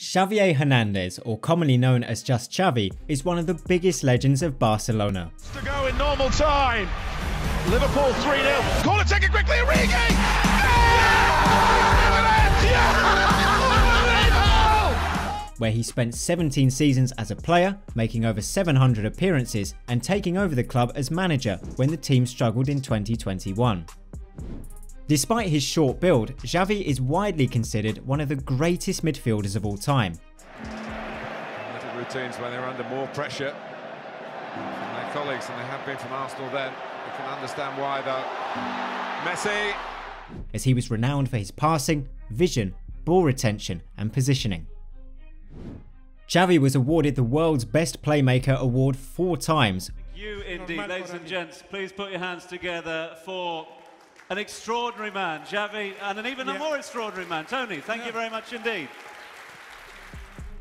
Xavier Hernandez, or commonly known as just Xavi, is one of the biggest legends of Barcelona. To go in normal time. Liverpool 3 0. Corner taken quickly, Origi! Where he spent 17 seasons as a player, making over 700 appearances, and taking over the club as manager when the team struggled in 2021. Despite his short build, Xavi is widely considered one of the greatest midfielders of all time. Little routines when they're under more pressure from their colleagues than they have been from Arsenal then. You can understand why though. Messi. As he was renowned for his passing, vision, ball retention and positioning. Xavi was awarded the world's best playmaker award four times. You indeed, ladies and gents, please put your hands together for an extraordinary man, Xavi, and an even yeah. a more extraordinary man, Tony. Thank yeah. you very much indeed.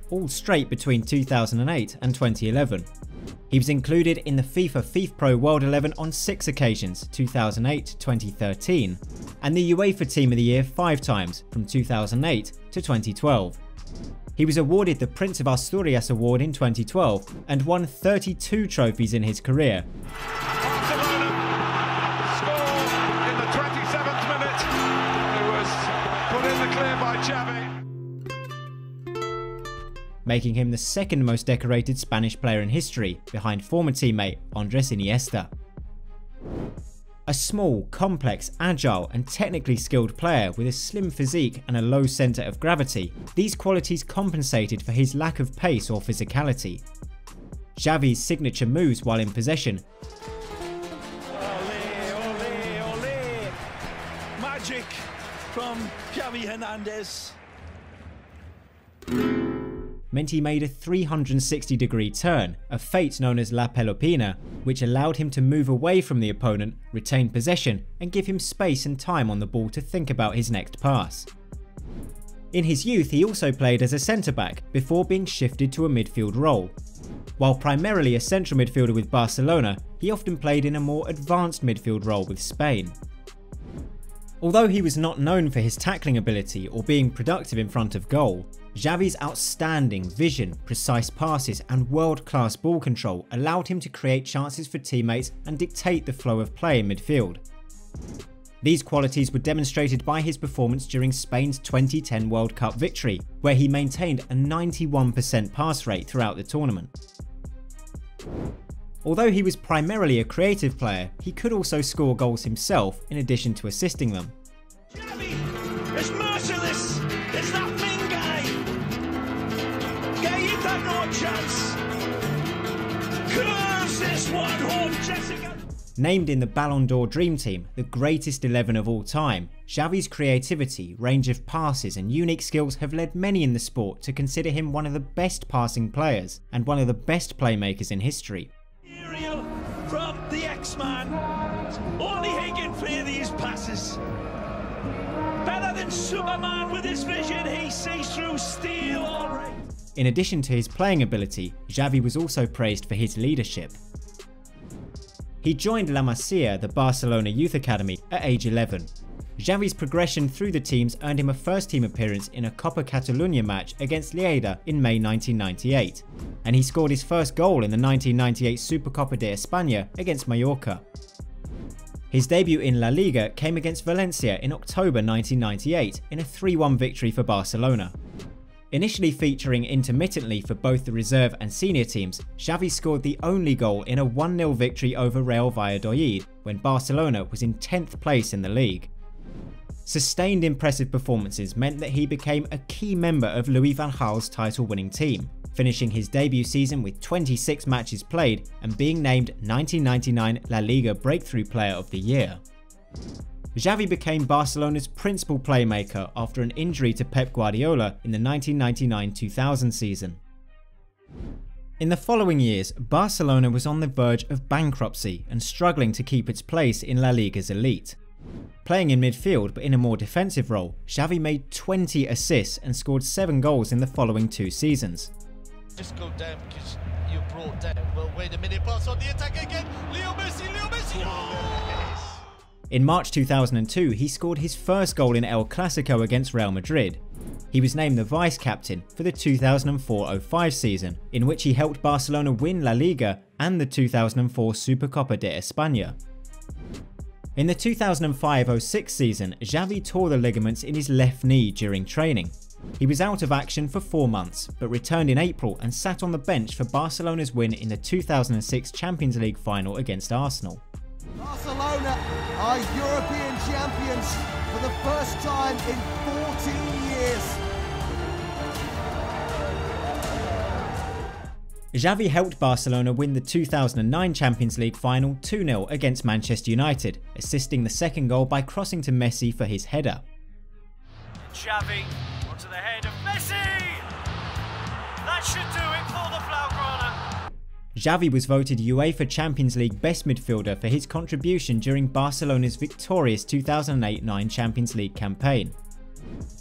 All straight between 2008 and 2011. He was included in the FIFA FIFPro World 11 on six occasions 2008 2013, and the UEFA Team of the Year five times from 2008 to 2012. He was awarded the Prince of Asturias Award in 2012 and won 32 trophies in his career. Making him the second most decorated Spanish player in history, behind former teammate Andres Iniesta. A small, complex, agile and technically skilled player with a slim physique and a low centre of gravity, these qualities compensated for his lack of pace or physicality. Xavi's signature moves while in possession Magic from Xavi Hernandez meant he made a 360 degree turn, a feat known as La Pelopina, which allowed him to move away from the opponent, retain possession, and give him space and time on the ball to think about his next pass. In his youth, he also played as a centre back before being shifted to a midfield role. While primarily a central midfielder with Barcelona, he often played in a more advanced midfield role with Spain. Although he was not known for his tackling ability or being productive in front of goal, Xavi's outstanding vision, precise passes and world-class ball control allowed him to create chances for teammates and dictate the flow of play in midfield. These qualities were demonstrated by his performance during Spain's 2010 World Cup victory, where he maintained a 91% pass rate throughout the tournament. Although he was primarily a creative player, he could also score goals himself in addition to assisting them. You've no chance! Curse this one home, Jessica! Named in the Ballon d'Or Dream Team, the greatest 11 of all time, Xavi's creativity, range of passes and unique skills have led many in the sport to consider him one of the best passing players and one of the best playmakers in history from the X-Man. Only he can play these passes. Better than Superman with his vision, he sees through steel already. In addition to his playing ability, Xavi was also praised for his leadership. He joined La Masia, the Barcelona Youth Academy, at age 11, Xavi's progression through the teams earned him a first team appearance in a Copa Catalunya match against Lleida in May 1998, and he scored his first goal in the 1998 Supercopa de España against Mallorca. His debut in La Liga came against Valencia in October 1998 in a 3-1 victory for Barcelona. Initially featuring intermittently for both the reserve and senior teams, Xavi scored the only goal in a 1-0 victory over Real Valladolid when Barcelona was in 10th place in the league. Sustained impressive performances meant that he became a key member of Louis van Gaal's title-winning team, finishing his debut season with 26 matches played and being named 1999 La Liga Breakthrough Player of the Year. Xavi became Barcelona's principal playmaker after an injury to Pep Guardiola in the 1999-2000 season. In the following years, Barcelona was on the verge of bankruptcy and struggling to keep its place in La Liga's elite. Playing in midfield but in a more defensive role, Xavi made 20 assists and scored 7 goals in the following two seasons. Just go down because you brought down. Well, wait a minute, pass on the attack again. Leo Messi, Leo Messi. Oh! In March 2002, he scored his first goal in El Clasico against Real Madrid. He was named the vice captain for the 2004-05 season, in which he helped Barcelona win La Liga and the 2004 Supercopa de España. In the 2005-06 season, Xavi tore the ligaments in his left knee during training. He was out of action for four months, but returned in April and sat on the bench for Barcelona's win in the 2006 Champions League final against Arsenal. Barcelona are European champions for the first time in 14 years. Xavi helped Barcelona win the 2009 Champions League final 2-0 against Manchester United, assisting the second goal by crossing to Messi for his header. Xavi onto the head of Messi! That should do it for the Blaugrana. Xavi was voted UEFA Champions League best midfielder for his contribution during Barcelona's victorious 2008-9 Champions League campaign.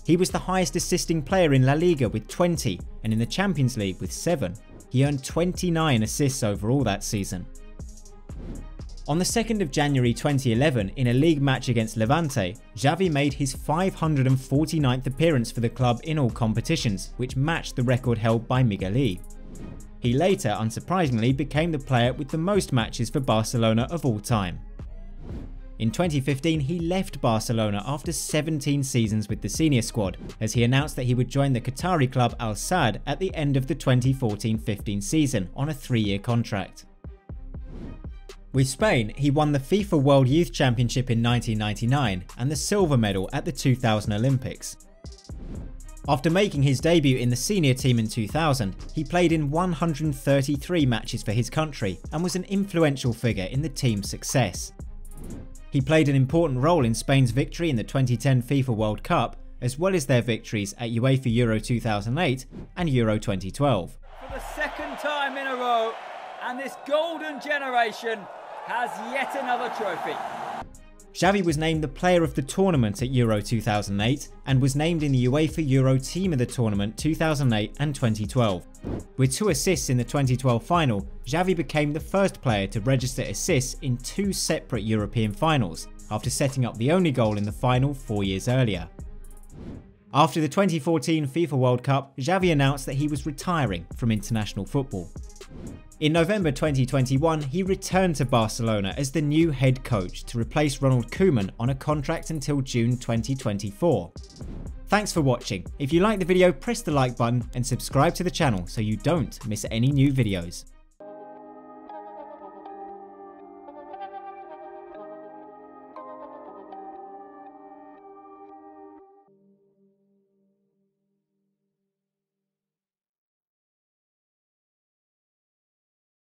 He was the highest assisting player in La Liga with 20 and in the Champions League with 7. He earned 29 assists overall that season. On the 2nd of January 2011, in a league match against Levante, Xavi made his 549th appearance for the club in all competitions, which matched the record held by Miguelí. He later, unsurprisingly, became the player with the most matches for Barcelona of all time. In 2015, he left Barcelona after 17 seasons with the senior squad, as he announced that he would join the Qatari club Al Sadd at the end of the 2014-15 season on a three-year contract. With Spain, he won the FIFA World Youth Championship in 1999 and the silver medal at the 2000 Olympics. After making his debut in the senior team in 2000, he played in 133 matches for his country and was an influential figure in the team's success. He played an important role in Spain's victory in the 2010 FIFA World Cup, as well as their victories at UEFA Euro 2008 and Euro 2012. For the second time in a row, and this golden generation has yet another trophy. Xavi was named the player of the tournament at Euro 2008 and was named in the UEFA Euro Team of the Tournament 2008 and 2012. With two assists in the 2012 final, Xavi became the first player to register assists in two separate European finals, after setting up the only goal in the final four years earlier. After the 2014 FIFA World Cup, Xavi announced that he was retiring from international football. In November 2021, he returned to Barcelona as the new head coach to replace Ronald Koeman on a contract until June 2024. Thanks for watching. If you liked the video, press the like button and subscribe to the channel so you don't miss any new videos.